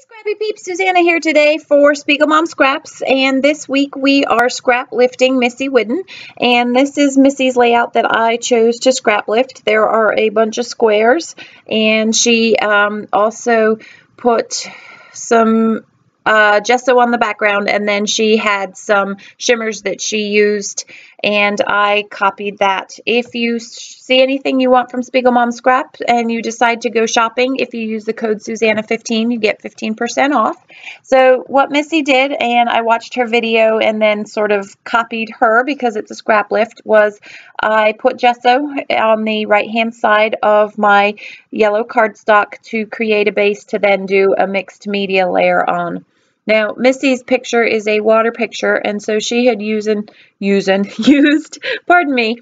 Scrappy peeps, Suzanna here today for Spiegel Mom Scraps and this week we are scrap lifting Missy Whidden and this is Missy's layout that I chose to scrap lift. There are a bunch of squares and she um, also put some uh, gesso on the background and then she had some shimmers that she used and I copied that. If you see anything you want from Spiegel Mom Scrap and you decide to go shopping, if you use the code Suzanna15, you get 15% off. So what Missy did, and I watched her video and then sort of copied her because it's a scrap lift, was I put gesso on the right-hand side of my yellow cardstock to create a base to then do a mixed media layer on. Now, Missy's picture is a water picture, and so she had using, using, used, pardon me,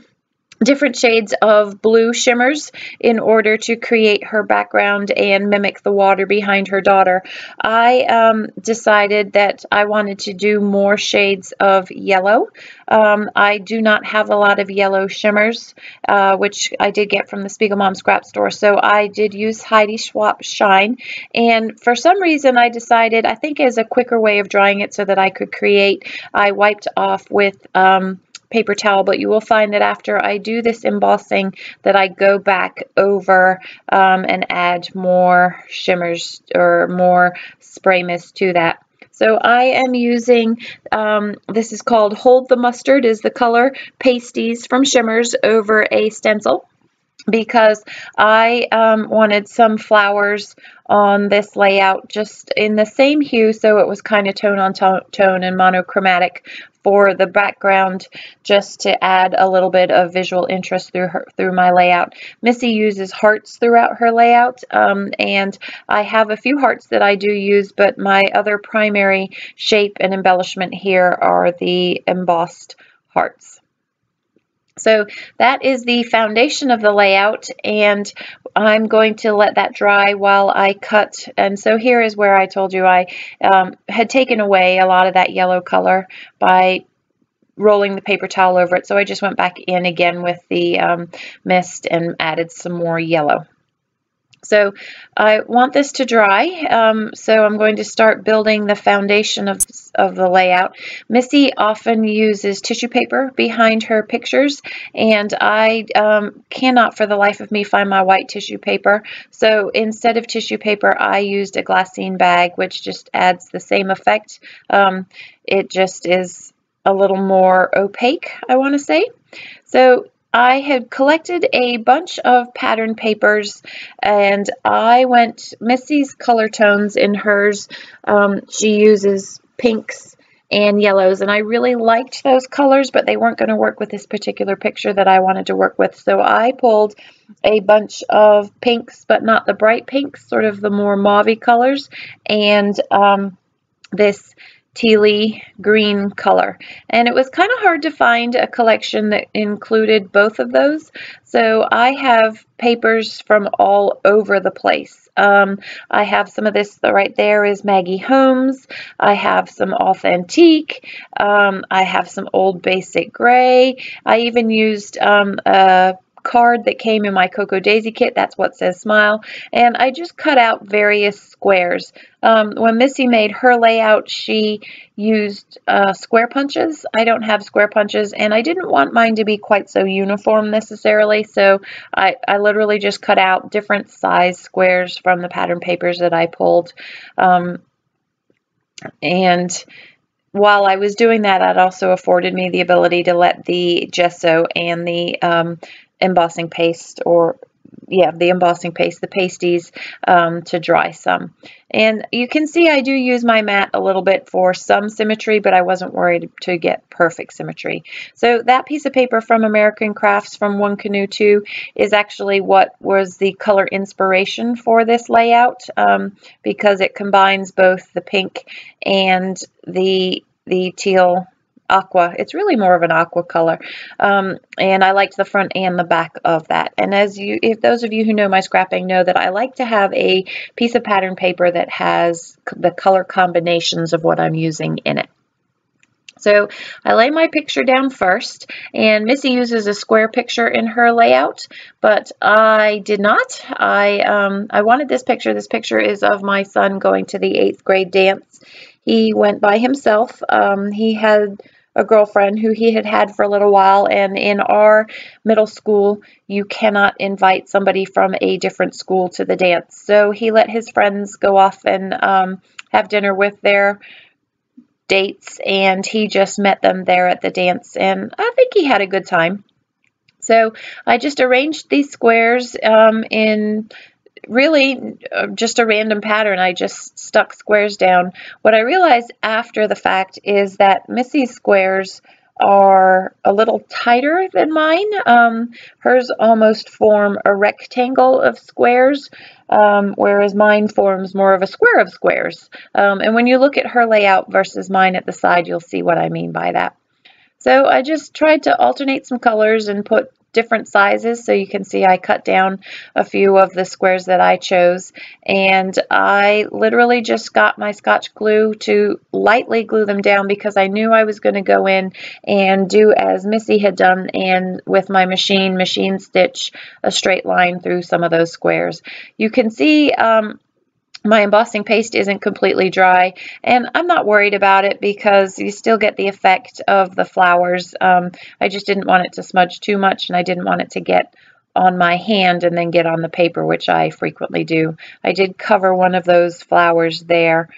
different shades of blue shimmers in order to create her background and mimic the water behind her daughter. I um, decided that I wanted to do more shades of yellow. Um, I do not have a lot of yellow shimmers, uh, which I did get from the Spiegel Mom Scrap Store, so I did use Heidi Swapp Shine, and for some reason I decided, I think as a quicker way of drying it so that I could create, I wiped off with um, paper towel, but you will find that after I do this embossing that I go back over um, and add more shimmers or more spray mist to that. So I am using, um, this is called Hold the Mustard is the color, Paste-eez from Shimmerz over a stencil because I um, wanted some flowers on this layout just in the same hue so it was kind of tone on tone and monochromatic for the background just to add a little bit of visual interest through her through my layout. Missy uses hearts throughout her layout um, and I have a few hearts that I do use but my other primary shape and embellishment here are the embossed hearts. So that is the foundation of the layout and I'm going to let that dry while I cut. And so here is where I told you I um, had taken away a lot of that yellow color by rolling the paper towel over it. So I just went back in again with the um, mist and added some more yellow. So I want this to dry, um, so I'm going to start building the foundation of, of the layout. Missy often uses tissue paper behind her pictures, and I um, cannot for the life of me find my white tissue paper. So instead of tissue paper, I used a glassine bag, which just adds the same effect. Um, it just is a little more opaque, I want to say. So I had collected a bunch of pattern papers and I went Missy's color tones in hers. Um, she uses pinks and yellows and I really liked those colors but they weren't going to work with this particular picture that I wanted to work with so I pulled a bunch of pinks but not the bright pinks sort of the more mauvey colors and um, this tealy green color. And it was kind of hard to find a collection that included both of those. So I have papers from all over the place. Um, I have some of this right there is Maggie Holmes. I have some Authentique. Um, I have some Old Basic Gray. I even used um, a card that came in my Cocoa Daisy kit. That's what says smile. And I just cut out various squares. Um, when Missy made her layout, she used uh, square punches. I don't have square punches, and I didn't want mine to be quite so uniform necessarily, so I, I literally just cut out different size squares from the pattern papers that I pulled. Um, and while I was doing that, it also afforded me the ability to let the gesso and the um, embossing paste or yeah, the embossing paste, the Paste-eez um, to dry some. And you can see I do use my mat a little bit for some symmetry, but I wasn't worried to get perfect symmetry. So that piece of paper from American Crafts from One Canoe 2 is actually what was the color inspiration for this layout um, because it combines both the pink and the the teal aqua. It's really more of an aqua color. Um, and I liked the front and the back of that. And as you, if those of you who know my scrapping know that I like to have a piece of pattern paper that has the color combinations of what I'm using in it. So I lay my picture down first, and Missy uses a square picture in her layout, but I did not. I, um, I wanted this picture. This picture is of my son going to the eighth grade dance. He went by himself. Um, he had a girlfriend who he had had for a little while, and in our middle school, you cannot invite somebody from a different school to the dance. So he let his friends go off and um, have dinner with their dates and he just met them there at the dance and I think he had a good time. So I just arranged these squares um, in really uh, just a random pattern. I just stuck squares down. What I realized after the fact is that Missy's squares are a little tighter than mine. Um, hers almost form a rectangle of squares, um, whereas mine forms more of a square of squares. Um, and when you look at her layout versus mine at the side, you'll see what I mean by that. So I just tried to alternate some colors and put different sizes. So you can see I cut down a few of the squares that I chose. And I literally just got my scotch glue to lightly glue them down because I knew I was going to go in and do as Missy had done and with my machine, machine stitch a straight line through some of those squares. You can see um, my embossing paste isn't completely dry and I'm not worried about it because you still get the effect of the flowers. Um, I just didn't want it to smudge too much and I didn't want it to get on my hand and then get on the paper, which I frequently do. I did cover one of those flowers there.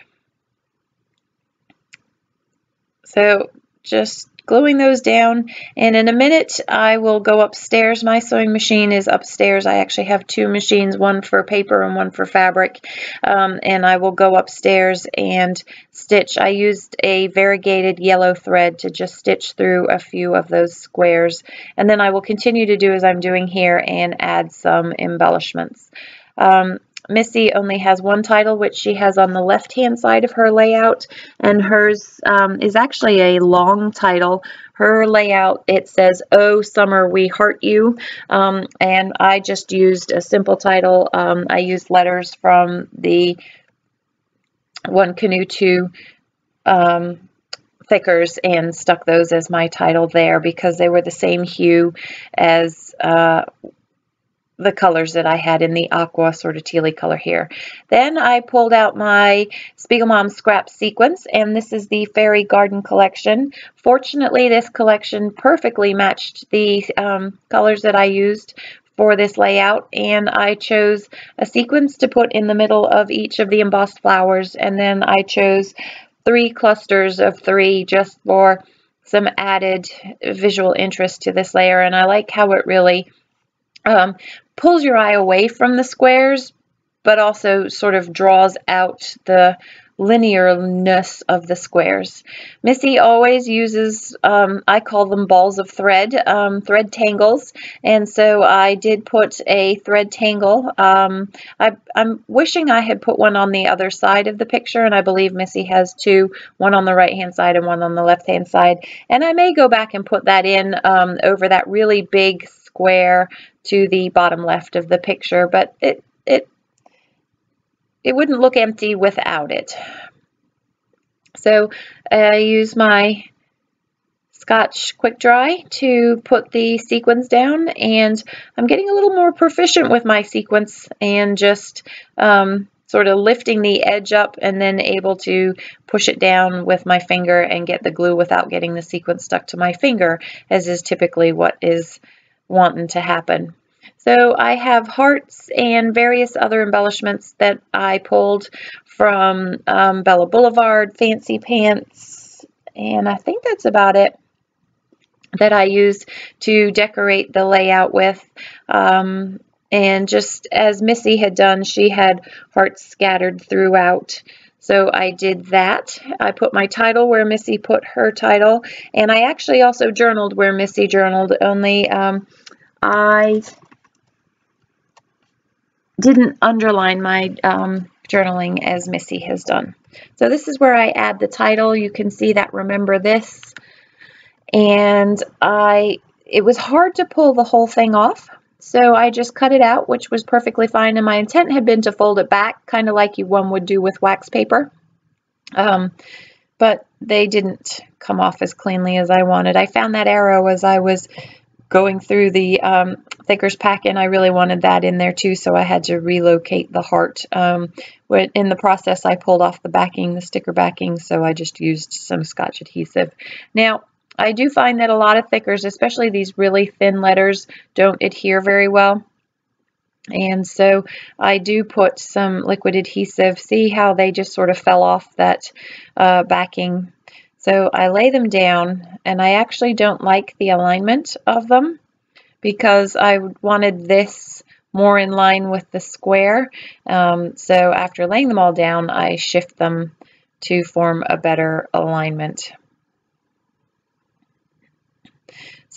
So just gluing those down. And in a minute, I will go upstairs. My sewing machine is upstairs. I actually have two machines, one for paper and one for fabric. Um, and I will go upstairs and stitch. I used a variegated yellow thread to just stitch through a few of those squares. And then I will continue to do as I'm doing here and add some embellishments. Um, Missy only has one title, which she has on the left-hand side of her layout, and hers um, is actually a long title. Her layout, it says, Oh, Summer, We Heart You, um, and I just used a simple title. Um, I used letters from the One Canoe 2 um, thickers and stuck those as my title there because they were the same hue as uh, the colors that I had in the aqua sort of tealy color here. Then I pulled out my Spiegel Mom scrap sequins and this is the Fairy Garden collection. Fortunately this collection perfectly matched the um, colors that I used for this layout and I chose a sequins to put in the middle of each of the embossed flowers and then I chose three clusters of three just for some added visual interest to this layer and I like how it really um, pulls your eye away from the squares, but also sort of draws out the linearness of the squares. Missy always uses, um, I call them balls of thread, um, thread tangles, and so I did put a thread tangle. Um, I, am wishing I had put one on the other side of the picture, and I believe Missy has two, one on the right-hand side and one on the left-hand side, and I may go back and put that in um, over that really big square to the bottom left of the picture, but it, it, it wouldn't look empty without it. So I use my Scotch Quick Dry to put the sequins down and I'm getting a little more proficient with my sequins and just um, sort of lifting the edge up and then able to push it down with my finger and get the glue without getting the sequins stuck to my finger as is typically what is wanting to happen. So I have hearts and various other embellishments that I pulled from um, Bella Boulevard, Fancy Pants, and I think that's about it that I used to decorate the layout with. Um, and just as Missy had done, she had hearts scattered throughout. So I did that. I put my title where Missy put her title. And I actually also journaled where Missy journaled, only um, I didn't underline my um, journaling as Missy has done. So this is where I add the title. You can see that remember this. And I it was hard to pull the whole thing off. So I just cut it out, which was perfectly fine. And my intent had been to fold it back, kind of like you one would do with wax paper. Um, but they didn't come off as cleanly as I wanted. I found that arrow as I was going through the um, Thickers pack and I really wanted that in there too so I had to relocate the heart. Um, in the process I pulled off the backing, the sticker backing, so I just used some scotch adhesive. Now I do find that a lot of thickers, especially these really thin letters, don't adhere very well. And so I do put some liquid adhesive. See how they just sort of fell off that uh, backing so I lay them down and I actually don't like the alignment of them because I wanted this more in line with the square. Um, so after laying them all down, I shift them to form a better alignment.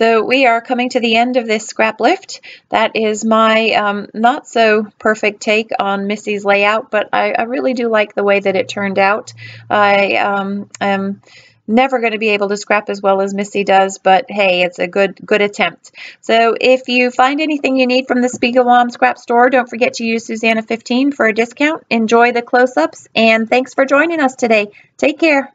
So we are coming to the end of this scrap lift. That is my um, not so perfect take on Missy's layout, but I, I, really do like the way that it turned out. I um, am never going to be able to scrap as well as Missy does, but hey, it's a good good attempt. So if you find anything you need from the Spiegel Mom Scrap Store, don't forget to use Suzanna15 for a discount. Enjoy the close-ups, and thanks for joining us today. Take care.